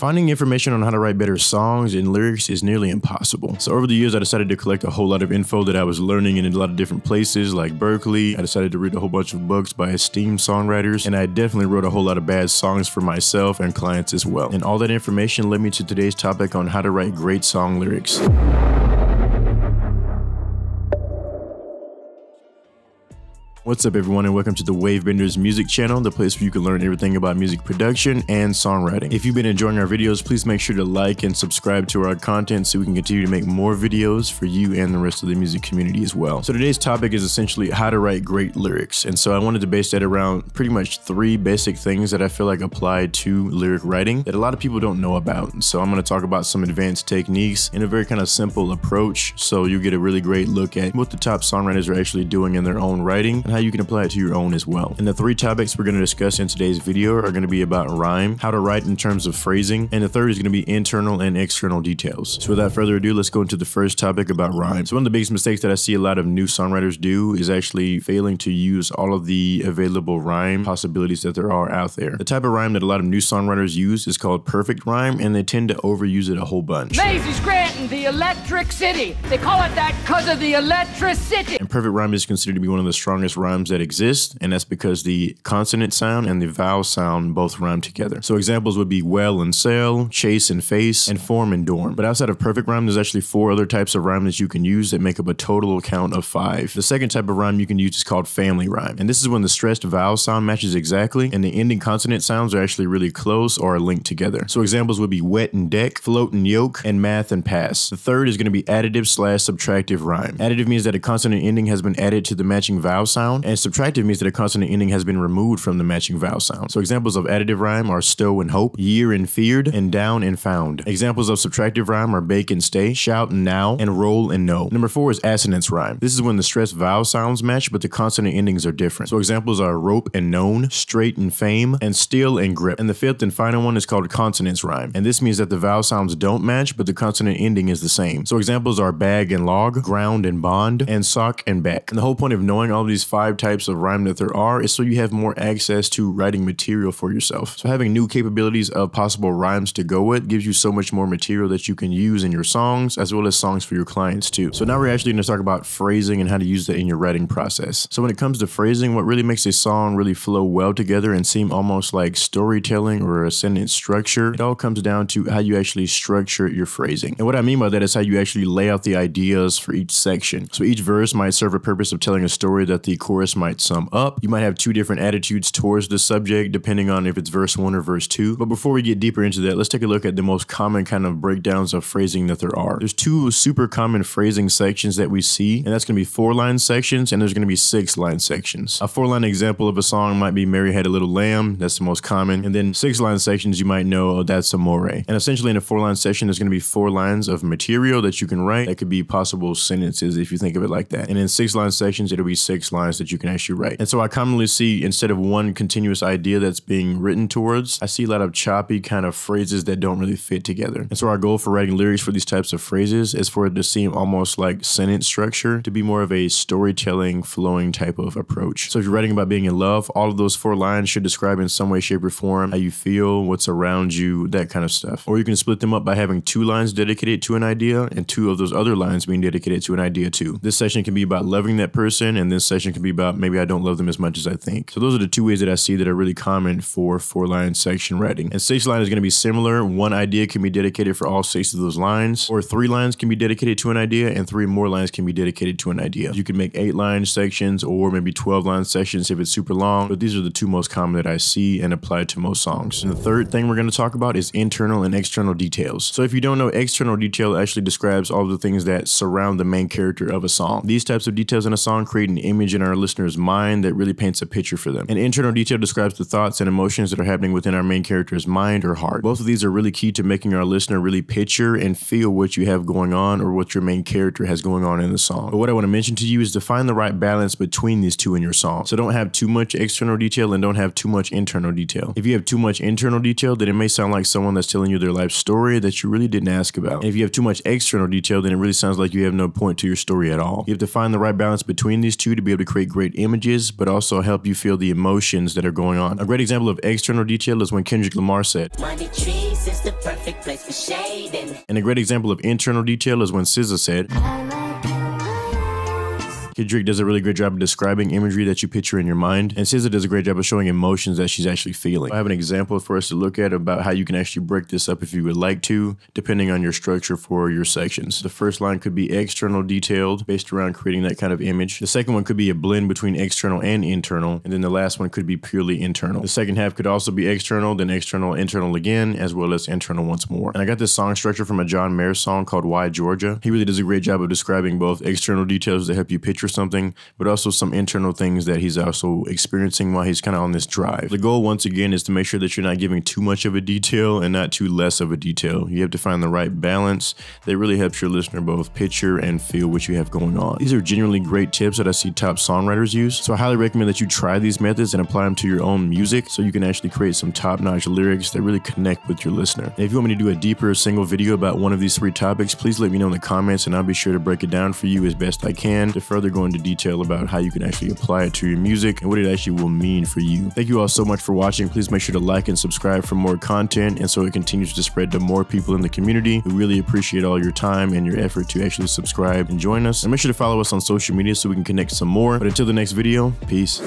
Finding information on how to write better songs and lyrics is nearly impossible. So over the years, I decided to collect a whole lot of info that I was learning in a lot of different places like Berklee. I decided to read a whole bunch of books by esteemed songwriters, and I definitely wrote a whole lot of bad songs for myself and clients as well. And all that information led me to today's topic on how to write great song lyrics. What's up everyone and welcome to the WavBenders music channel, the place where you can learn everything about music production and songwriting. If you've been enjoying our videos, please make sure to like and subscribe to our content so we can continue to make more videos for you and the rest of the music community as well. So today's topic is essentially how to write great lyrics. And so I wanted to base that around pretty much three basic things that I feel like apply to lyric writing that a lot of people don't know about. So I'm going to talk about some advanced techniques in a very kind of simple approach so you get a really great look at what the top songwriters are actually doing in their own writing and how you can apply it to your own as well. And the three topics we're going to discuss in today's video are going to be about rhyme, how to write in terms of phrasing, and the third is going to be internal and external details. So without further ado, let's go into the first topic about rhyme. So one of the biggest mistakes that I see a lot of new songwriters do is actually failing to use all of the available rhyme possibilities that there are out there. The type of rhyme that a lot of new songwriters use is called perfect rhyme, and they tend to overuse it a whole bunch. Macy's Scranton, the electric city. They call it that because of the electricity. And perfect rhyme is considered to be one of the strongest rhymes that exist, and that's because the consonant sound and the vowel sound both rhyme together. So examples would be well and sail, chase and face, and form and dorm. But outside of perfect rhyme, there's actually four other types of rhyme that you can use that make up a total count of five. The second type of rhyme you can use is called family rhyme, and this is when the stressed vowel sound matches exactly, and the ending consonant sounds are actually really close or are linked together. So examples would be wet and deck, float and yoke, and math and The third is going to be additive slash subtractive rhyme. Additive means that a consonant ending has been added to the matching vowel sound, and subtractive means that a consonant ending has been removed from the matching vowel sound. So examples of additive rhyme are stow and hope, year and feared, and down and found. Examples of subtractive rhyme are bake and stay, shout and now, and roll and know. Number four is assonance rhyme. This is when the stressed vowel sounds match, but the consonant endings are different. So examples are rope and known, straight and fame, and still and grip. And the fifth and final one is called consonance rhyme. And this means that the vowel sounds don't match, but the consonant ending is the same. So examples are bag and log, ground and bond, and sock and back. And the whole point of knowing all these five types of rhyme that there are is so you have more access to writing material for yourself. So having new capabilities of possible rhymes to go with gives you so much more material that you can use in your songs as well as songs for your clients too. So now we're actually going to talk about phrasing and how to use that in your writing process. So when it comes to phrasing, what really makes a song really flow well together and seem almost like storytelling or a sentence structure, it all comes down to how you actually structure your phrasing. And what I mean by that is how you actually lay out the ideas for each section. So each verse might serve a purpose of telling a story that the chorus might sum up. You might have two different attitudes towards the subject depending on if it's verse one or verse two. But before we get deeper into that, let's take a look at the most common kind of breakdowns of phrasing that there are. There's two super common phrasing sections that we see, and that's going to be four line sections and there's going to be six line sections. A four line example of a song might be Mary Had a Little Lamb, that's the most common. And then six line sections you might know, oh, that's Amore. And essentially in a four line section, there's going to be four lines of material that you can write that could be possible sentences if you think of it like that. And in six line sections, it'll be six lines that you can actually write. And so I commonly see instead of one continuous idea that's being written towards, I see a lot of choppy kind of phrases that don't really fit together. And so our goal for writing lyrics for these types of phrases is for it to seem almost like sentence structure to be more of a storytelling, flowing type of approach. So if you're writing about being in love, all of those four lines should describe in some way, shape, or form how you feel, what's around you, that kind of stuff. Or you can split them up by having two lines dedicated to an idea and two of those other lines being dedicated to an idea too. This session can be about loving that person, and this session can be about maybe I don't love them as much as I think. So those are the two ways that I see that are really common for four line section writing. And six line is going to be similar. One idea can be dedicated for all six of those lines, or three lines can be dedicated to an idea, and three more lines can be dedicated to an idea. You can make eight line sections or maybe 12 line sections if it's super long, but these are the two most common that I see and apply to most songs. And the third thing we're going to talk about is internal and external details. So if you don't know, external detail actually describes all the things that surround the main character of a song. These types of details in a song create an image in our listener's mind that really paints a picture for them. An internal detail describes the thoughts and emotions that are happening within our main character's mind or heart. Both of these are really key to making our listener really picture and feel what you have going on or what your main character has going on in the song. But what I want to mention to you is to find the right balance between these two in your song. So don't have too much external detail and don't have too much internal detail. If you have too much internal detail, then it may sound like someone that's telling you their life story that you really didn't ask about. And if you have too much external detail, then it really sounds like you have no point to your story at all. You have to find the right balance between these two to be able to create great images, but also help you feel the emotions that are going on. A great example of external detail is when Kendrick Lamar said, is the perfect place for shading. And a great example of internal detail is when SZA said, Drake does a really great job of describing imagery that you picture in your mind, and SZA does a great job of showing emotions that she's actually feeling. I have an example for us to look at about how you can actually break this up if you would like to, depending on your structure for your sections. The first line could be external detailed, based around creating that kind of image. The second one could be a blend between external and internal, and then the last one could be purely internal. The second half could also be external, then external, internal again, as well as internal once more. And I got this song structure from a John Mayer song called Why Georgia. He really does a great job of describing both external details that help you picture something, but also some internal things that he's also experiencing while he's kind of on this drive. The goal, once again, is to make sure that you're not giving too much of a detail and not too less of a detail. You have to find the right balance that really helps your listener both picture and feel what you have going on. These are genuinely great tips that I see top songwriters use, so I highly recommend that you try these methods and apply them to your own music so you can actually create some top-notch lyrics that really connect with your listener. If you want me to do a deeper single video about one of these three topics, please let me know in the comments and I'll be sure to break it down for you as best I can to further go into detail about how you can actually apply it to your music and what it actually will mean for you. Thank you all so much for watching. Please make sure to like and subscribe for more content and so it continues to spread to more people in the community. We really appreciate all your time and your effort to actually subscribe and join us. And make sure to follow us on social media so we can connect some more. But until the next video, peace.